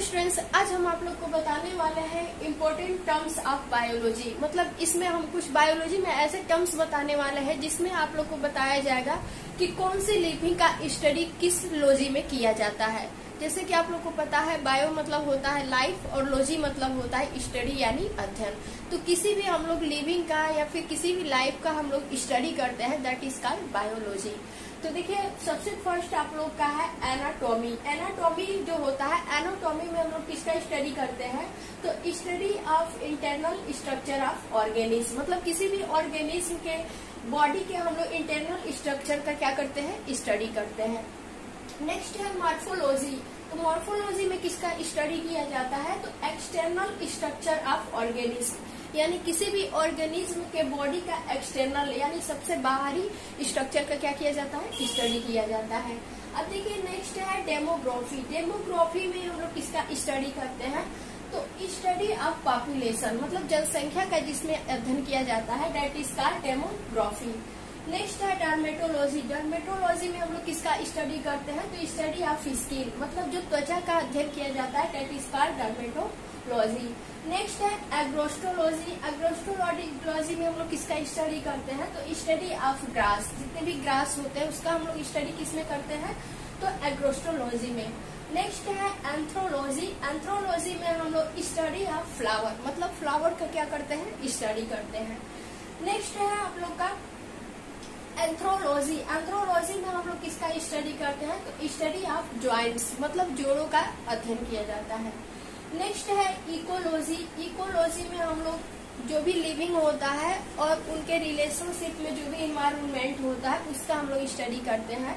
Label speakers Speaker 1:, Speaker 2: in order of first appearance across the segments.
Speaker 1: Students आज हम आप लोग को बताने वाले हैं इम्पोर्टेंट टर्म्स ऑफ़ बायोलॉजी मतलब इसमें हम कुछ बायोलॉजी में ऐसे टर्म्स बताने वाले हैं जिसमें आप लोग को बताया जाएगा कि कौन सी लिविंग का स्टडी किस लॉजी में किया जाता है। जैसे कि आप लोग को पता है बायो मतलब होता है लाइफ और लॉजी मतलब होता है स्टडी यानी अध्ययन। तो किसी भी हम लोग लिविंग का या फिर किसी भी लाइफ का हम लोग स्टडी करते हैं दैट इज़ कॉल्ड बायोलॉजी तो देखिए, सबसे फ़र्स्ट आप लोग का है एनाटॉमी एनाटॉमी जो होता है एनाटॉमी में हम लोग किसका स्टडी करते हैं? तो study of internal structure of organism मतलब किसी भी ऑर्गेनिज्म के बॉडी के हम लोग इंटरनल स्ट्रक्चर का क्या करते हैं? स्टडी करते हैं। नेक्स्ट है मॉर्फोलॉजी तो मॉर्फोलॉजी में किसका स्टडी किया जाता है? तो एक्सटर्नल स्ट्रक्चर ऑफ़ ऑर्गेनिज्म यानी किसी भी ऑर्गेनिज्म के बॉडी का एक्सटर्नल यानी सबसे बाहरी स्ट्रक्चर का क्या किया जाता है? स्टडी किया जाता है। अब देखिए नेक्स्ट है डेमोग्राफी डेमोग्राफी में हम लोग किसका स्टडी करते हैं? तो स्टडी ऑफ़ पॉपुलेशन मतलब जनसंख्या का जिसमें अध्ययन किया जाता है डेट इज़ का डेमोग्राफी नेक्स्ट है डर्मेटोलॉजी डर्मेटोलॉजी में हम लोग किसका स्टडी करते हैं? तो स्टडी ऑफ़ स्किन मतलब जो त्वचा का अध्ययन किया जाता है डेट इज़ का डर्मेटोलॉजी नेक्स्ट है एग्रोस्टोलॉजी एग्रोस्टोलॉजी में हम लोग किसका स्टडी करते हैं? तो स्टडी ऑफ़ ग्रास जितने भी ग्रास होते हैं, उसका हम लोग स्टडी किसमें करते हैं? तो एग्रोस्टोलॉजी में. नेक्स्ट है एंथ्रोलॉजी एंथ्रोलॉजी में हम लोग स्टडी ऑफ़ फ्लावर मतलब फ्लावर का क्या करते हैं? स्टडी करते हैं. नेक्स्ट है आप लोग का एंथ्रोलॉजी एंथ्रोलॉजी में हम लोग किसका स्टडी करते हैं? तो स्टडी ऑफ़ ज्वाइंट्स मतलब जोड़ों का अध्ययन किया जाता है. नेक्स्ट है इकोलॉजी इकोलॉजी में हम लोग जो भी लिविंग होता है और उनके रिलेशनशिप में जो भी इन्वायरमेंट होता है, उसका हम लोग स्टडी करते हैं।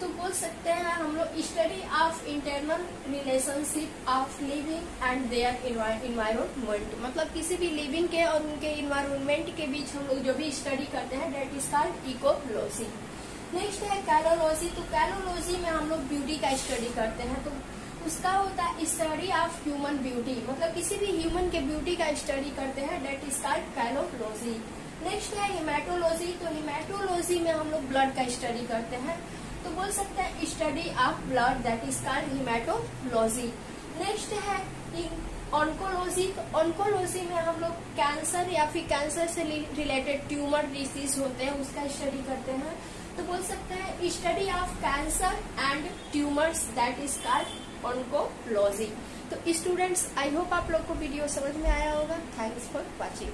Speaker 1: तो बोल सकते हैं हम लोग study of internal relationship of living and their environment मतलब किसी भी लिविंग के और उनके इन्वायरमेंट के बीच हम लोग जो भी स्टडी करते हैं that is called ecology next है कैलोलॉजी तो कैलोलॉजी में हम लोग ब्यूटी का स्टडी करते हैं। तो उसका होता है स्टडी ऑफ़ ह्यूमन ब्यूटी मतलब किसी भी ह्यूमन के ब्यूटी का स्टडी करते हैं that is called caliology next है हिमेटोलॉजी तो हिमेटोलॉजी में हम लोग ब्लड का स्टडी करते हैं. तो बोल सकते हैं study of blood that is called haematology next है ऑन्कोलॉजी तो ऑन्कोलॉजी में हम लोग कैंसर या फिर कैंसर से रिलेटेड ट्यूमर डिसीज होते हैं, उसका स्टडी करते हैं. तो बोल सकते हैं study of cancer and tumours that is called oncology तो स्टूडेंट्स आई होप आप लोग को वीडियो समझ में आया होगा। Thanks for watching